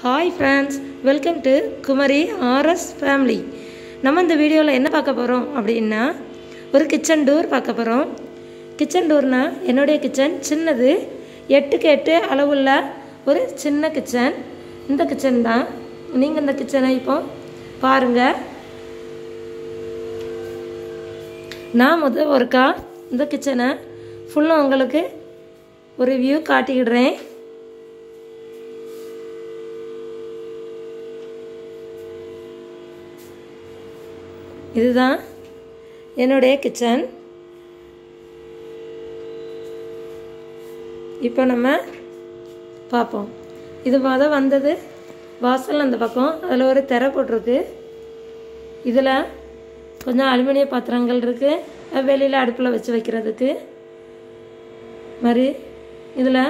Hi friends welcome to Kumari R S family நம்ம இந்த வீடியோவில் என்ன பார்க்க போகிறோம் அப்படின்னா ஒரு கிச்சன் டோர் பார்க்க போகிறோம் கிச்சன் டோர்னால் என்னுடைய கிச்சன் சின்னது எட்டுக்கு எட்டு அளவுள்ள ஒரு சின்ன கிச்சன் இந்த கிச்சன் தான். நீங்கள் இந்த கிச்சனை இப்போ பாருங்கள் நான் முதல் ஒருக்கா இந்த கிச்சனை ஃபுல்லாக உங்களுக்கு ஒரு வியூ காட்டிக்கிடுறேன். இதுதான் என்னுடைய கிச்சன். இப்போ நம்ம பார்ப்போம். இது முத வந்தது வாசல் அந்த பக்கம். அதில் ஒரு திரை போட்டிருக்கு. இதில் கொஞ்சம் அலுமினிய பாத்திரங்கள் இருக்குது வெளியில் அடுப்பில் வச்சு வைக்கிறதுக்கு. மாதிரி இதில்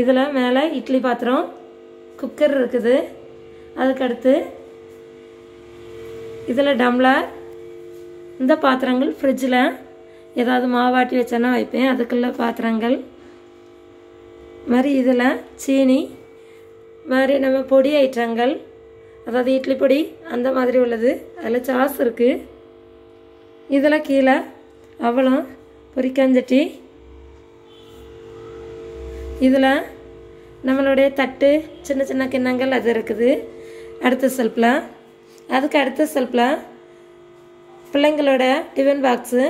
இதில் மேலே இட்லி பாத்திரம் குக்கர் இருக்குது. அதுக்கடுத்து இதில் டம்ளர் இந்த பாத்திரங்கள் ஃப்ரிட்ஜில் ஏதாவது மாவாட்டி வச்சேன்னா வைப்பேன். அதுக்குள்ள பாத்திரங்கள். மாதிரி இதில் சீனி மாதிரி நம்ம பொடி ஐட்டங்கள். அதாவது இட்லி பொடி அந்த மாதிரி உள்ளது. அதில் சாஸ் இருக்குது இதில் கீழே அவளம் பொரிக்காஞ்சட்டி. இதில் நம்மளுடைய தட்டு சின்ன சின்ன கிண்ணங்கள் அது இருக்குது. அடுத்த செல்ஃபில் அதுக்கு அடுத்த செல்ஃபில் பிள்ளைங்களோட டிஃபன் பாக்ஸு.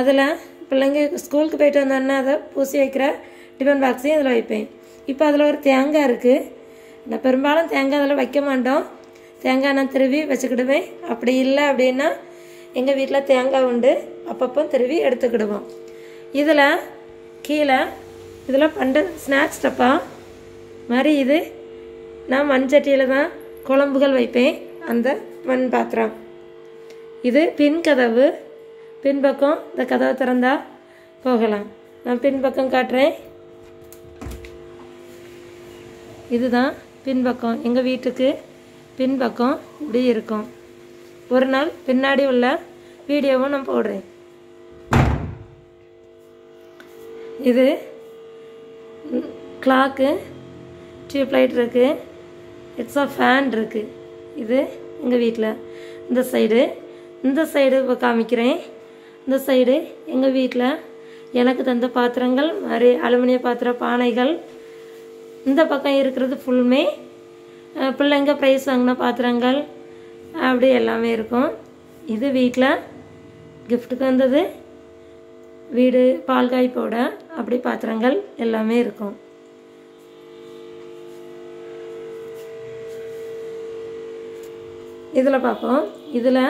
அதில் பிள்ளைங்க ஸ்கூலுக்கு போயிட்டு வந்தோன்னா அதை பூசி வைக்கிற டிஃபன் பாக்ஸையும் அதில் வைப்பேன். இப்போ அதில் ஒரு தேங்காய் இருக்குது நான் பெரும்பாலும் தேங்காய் அதில் வைக்க மாட்டோம். தேங்காய் நான் திருவி வச்சுக்கிடுவேன். அப்படி இல்லை அப்படின்னா எங்கள் வீட்டில் தேங்காய் உண்டு. அப்பப்போ திருவி எடுத்துக்கிடுவோம். இதில் கீழே இதில் பண்ட ஸ்நாக்ஸ் டப்பா. மாதிரி இது நான் மண்சட்டியில் தான் குழம்புகள் வைப்பேன். அந்த மண் பாத்திரம் இது பின் கதவு. பின்பக்கம் இந்த கதவை திறந்தா போகலாம். நான் பின்பக்கம் காட்டுறேன். இதுதான் பின்பக்கம் எங்கள் வீட்டுக்கு பின்பக்கம் இப்படி இருக்கும். ஒரு நாள் பின்னாடி உள்ள வீடியோவும் நான் போடுறேன். இது கிளாக்கு டியூப் லைட் இருக்குது இட்ஸ் அ ஃபேன் இருக்குது இது எங்கள் வீட்டில் இந்த சைடு இந்த சைடு இப்போ காமிக்கிறேன். இந்த சைடு எங்கள் வீட்டில் எனக்கு தந்த பாத்திரங்கள் மாதிரி அலுமினிய பாத்திர பானைகள். இந்த பக்கம் இருக்கிறது ஃபுல்லுமே பிள்ளைங்க ப்ரைஸ் வாங்கின பாத்திரங்கள். அப்படி எல்லாமே இருக்கும். இது வீட்டில் கிஃப்ட்டுக்கு வந்தது. வீடு பால்காய் போட அப்படி பாத்திரங்கள் எல்லாமே இருக்கும். இதில் பார்ப்போம் இதில்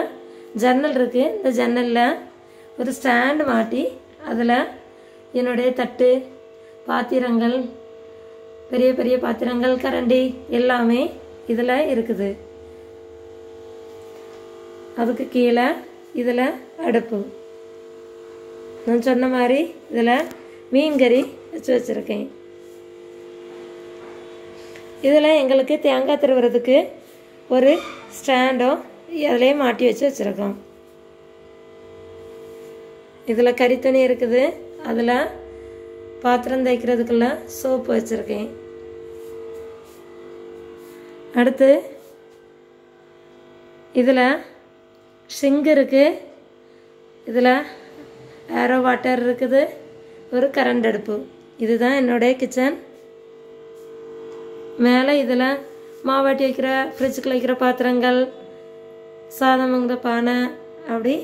ஜன்னல் இருக்குது இந்த ஜன்னலில் ஒரு ஸ்டாண்டு மாட்டி அதில் என்னுடைய தட்டு பாத்திரங்கள் பெரிய பெரிய பாத்திரங்கள் கரண்டி எல்லாமே இதில் இருக்குது. அதுக்கு கீழே இதில் அடுப்பு. நான் சொன்ன மாதிரி இதில் மீன் கறி வச்சு வச்சுருக்கேன். இதில் எங்களுக்கு தேங்காய் திருவுறதுக்கு ஒரு ஸ்டாண்டோ அதிலே மாட்டி வச்சு வச்சுருக்கோம் இதில் கறித்தனி இருக்குது. அதில் பாத்திரம் தைக்கிறதுக்குள்ள சோப்பு வச்சுருக்கேன். அடுத்து இதில் சிங்கு இருக்குது இதில் ஏரோ வாட்டர் இருக்குது. ஒரு கரண்ட் அடுப்பு. இதுதான் என்னுடைய கிச்சன். மேலே இதில் மாவாட்டி வைக்கிற ஃப்ரிட்ஜுக்குள்ள வைக்கிற பாத்திரங்கள் சாதம் வாங்குற பானை அப்படி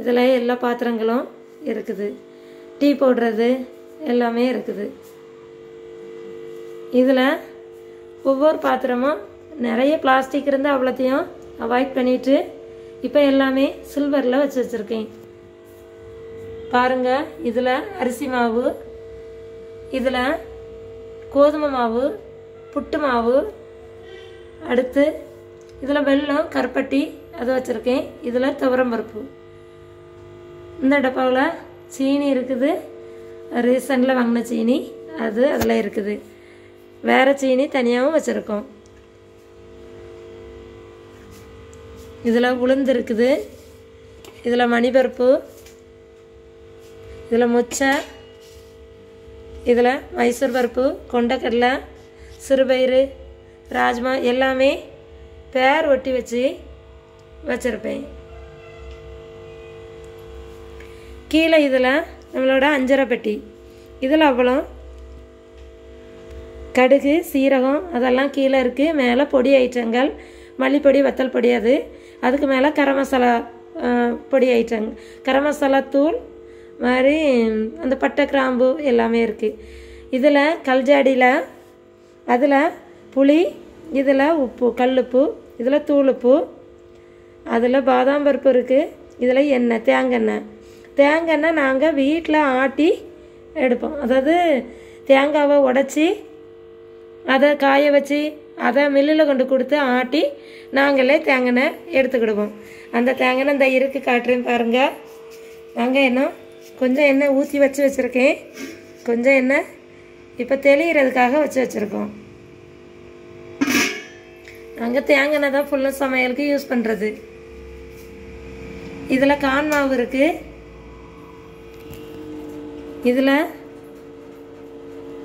இதில் எல்லா பாத்திரங்களும் இருக்குது. டீ போடுறது எல்லாமே இருக்குது. இதில் ஒவ்வொரு பாத்திரமும் நிறைய பிளாஸ்டிக் இருந்து அவ்வளோத்தையும் அவாய்ட் பண்ணிவிட்டு இப்போ எல்லாமே சில்வரில் வச்சு வச்சுருக்கேன். பாருங்கள் இதில் அரிசி மாவு இதில் கோதுமை மாவு புட்டு மாவு அடுத்து இதில் வெல்லம் கருப்பட்டி அது வச்சுருக்கேன். இதில் துவரம்பருப்பு. இந்த டப்பாவில் சீனி இருக்குது. ரீசண்டில் வாங்கின சீனி அது அதில் இருக்குது. வேறு சீனி தனியாகவும் வச்சுருக்கோம். இதில் உளுந்து இருக்குது. இதில் மணிபருப்பு இதில் முச்சை. இதில் மைசூர் பருப்பு கொண்டக்கடலை சிறுபயிறு ராஜ்மா எல்லாமே பேர் ஒட்டி வச்சு வச்சுருப்பேன். கீழே இதில் நம்மளோட அஞ்சரை பெட்டி. இதில் அவ்வளோ கடுகு சீரகம் அதெல்லாம் கீழே இருக்குது மேலே பொடி ஐட்டங்கள். மல்லிப்பொடி வத்தல் பொடி அது. அதுக்கு மேலே கரம் மசாலா பொடி ஐட்டங் கரம் மசாலா தூள் மாதிரி அந்த பட்டை கிராம்பு எல்லாமே இருக்குது இதில் கல்ஜாடியில் அதில் புளி இதில் உப்பு கல்லுப்பு இதில் தூளுப்பு அதில் பாதாம் பருப்பு இருக்குது இதில் எண்ணெய் தேங்காய் தேங்காய் நாங்கள் வீட்டில் ஆட்டி எடுப்போம். அதாவது தேங்காவை உடச்சி அதை காய வச்சு அதை மில்லில் கொண்டு கொடுத்து ஆட்டி நாங்களே தேங்காய் எடுத்துக்கிடுவோம். அந்த தேங்காய் இந்த இருக்கு காட்டுறேன் பாருங்கள் நாங்கள் என்ன கொஞ்சம் எண்ணெய் ஊற்றி வச்சு வச்சுருக்கேன். கொஞ்சம் எண்ணெய் இப்போ தெளிகிறதுக்காக வச்சு வச்சுருக்கோம். நாங்கள் தேங்காய் தான் ஃபுல்லாக சமையலுக்கு யூஸ் பண்ணுறது இதில் கான் மாவு இருக்குது இதில்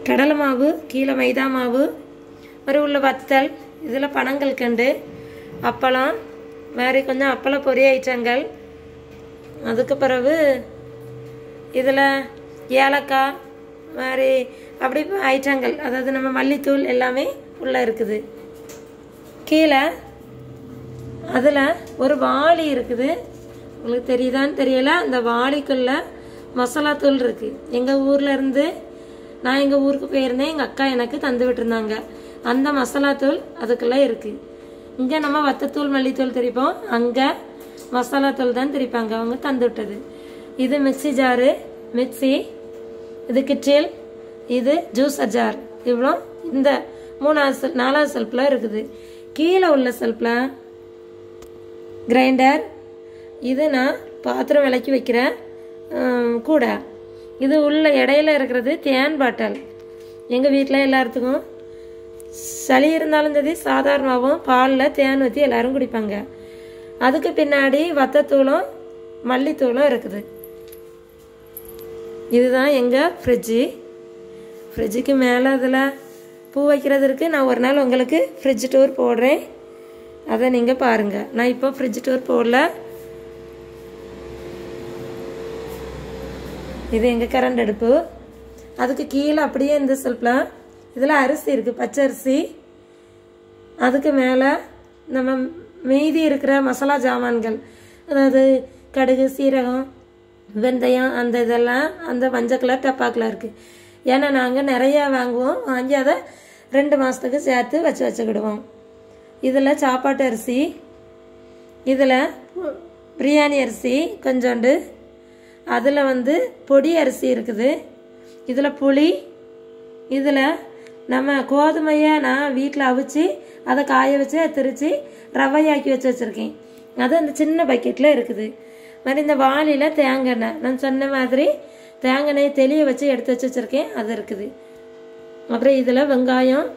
கடலை மாவு கீழே மைதா மாவு ஒரு உள்ள வத்தல் இதில் பனங்கள் கண்டு அப்பளம் வேறு கொஞ்சம் அப்பளம் பொரிய ஐட்டங்கள். அதுக்கு பிறகு இதில் ஏலக்காய் மாதிரி அப்படி ஐட்டங்கள். அதாவது நம்ம மல்லித்தூள் எல்லாமே உள்ளே இருக்குது. கீழே அதில் ஒரு வாளி இருக்குது. உங்களுக்கு தெரியுதான்னு தெரியல? அந்த வாளிக்குள்ள மசாலா தூள் இருக்குது எங்கள் ஊர்ல இருந்து நான் எங்கள் ஊருக்கு போயிருந்தேன். எங்கள் அக்கா எனக்கு தந்து விட்டுருந்தாங்க. அந்த மசாலா தூள் அதுக்குள்ளே இருக்குது இங்கே நம்ம வத்தத்தூள் மல்லித்தூள் திரிப்போம். அங்கே மசாலா தூள் தான் திரிப்பாங்க. அவங்க தந்து விட்டது. இது மிக்ஸி ஜாரு. மிக்ஸி இது கிட்டில் இது ஜூஸர் ஜார். இவ்வளோ இந்த மூணாவது செல் நாலாவது செல்ஃபில் இருக்குது. கீழே உள்ள செல்ஃபில் கிரைண்டர் இது நான் பாத்திரம் விளக்கி வைக்கிற கூட கூடை. இது உள்ள இடையில இருக்கிறது தேன் பாட்டல் எங்கள் வீட்டில் எல்லாத்துக்கும் சளி இருந்தாலும் சரி சாதாரணமாகவும் பாலில் தேன் ஊற்றி எல்லாரும் குடிப்பாங்க. அதுக்கு பின்னாடி வத்தத்தூளும் மல்லித்தூளும் இருக்குது. இதுதான் எங்கள் ஃப்ரிட்ஜு ஃப்ரிட்ஜுக்கு மேலே அதில் பூ வைக்கிறதுக்கு நான் ஒரு நாள் உங்களுக்கு ஃப்ரிட்ஜ் டூர் போடுறேன். அதை நீங்கள் பாருங்கள் நான் இப்போ ஃப்ரிட்ஜ் டூர் போடல. இது எங்கள் கரண்ட் அடுப்பு. அதுக்கு கீழே அப்படியே இந்த செல்ஃபில் இதில் அரிசி இருக்குது பச்சை அரிசி. அதுக்கு மேலே நம்ம மீதி இருக்கிற மசாலா ஜாமான்கள் அதாவது கடுகு சீரகம் வெந்தயம் அந்த இதெல்லாம் அந்த மஞ்சள் கலர் டப்பாக்கில் இருக்குது ஏன்னா நாங்கள் நிறையா வாங்குவோம். வாங்கி அதை ரெண்டு மாதத்துக்கு சேர்த்து வச்சு வச்சுக்கிடுவோம். இதில் சாப்பாட்டு அரிசி இதில் பிரியாணி அரிசி கொஞ்சோண்டு அதில் வந்து பொடி அரிசி இருக்குது. இதில் புளி இதில் நம்ம கோதுமையை நான் வீட்டில் அவிச்சு அதை காய வச்சு அதை ரவையாக்கி வச்சு வச்சுருக்கேன். அது அந்த சின்ன பக்கெட்டில் இருக்குது. மாதிரி இந்த வாளியில் தேங்காய் எண்ணெய். நான் சொன்ன மாதிரி தேங்காய் எண்ணெயை தெளிய வச்சு எடுத்து வச்சு வச்சுருக்கேன். அது இருக்குது. அப்புறம் இதில் வெங்காயம்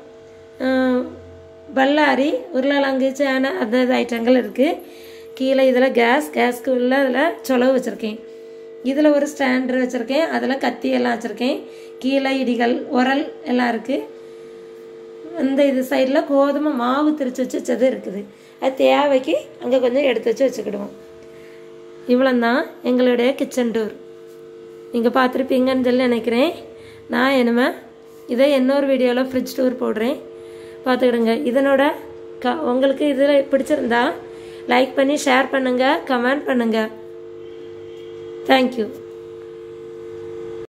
பல்லாரி உருளைக்கிழங்கு சேனை அந்த இது ஐட்டங்கள் இருக்குது கீழே இதில் கேஸ் கேஸ்க்கு உள்ள அதில் சொலவு வச்சுருக்கேன். இதில் ஒரு ஸ்டாண்டர் வச்சுருக்கேன். அதில் கத்தி எல்லாம் வச்சுருக்கேன். கீழே இடிகள் உரல் எல்லாம் இருக்குது இந்த இது சைடில் கோதுமை மாவு திரிச்சு வச்சு வச்சது இருக்குது. அது தேவைக்கு அங்கே கொஞ்சம் எடுத்து வச்சு வச்சுக்கிடுவோம். இவ்வளோந்தான் எங்களுடைய கிச்சன் டூர். நீங்கள் பார்த்துருப்பீங்கன்னு சொல்லி நினைக்கிறேன். நான் இனிமே இதை இன்னொரு வீடியோவில் ஃப்ரிட்ஜ் டூர் போடுறேன். பார்த்துக்கிடுங்க. இதனோட க உங்களுக்கு இதில் பிடிச்சிருந்தா லைக் பண்ணி ஷேர் பண்ணுங்கள் கமெண்ட் பண்ணுங்கள் தேங்க்யூ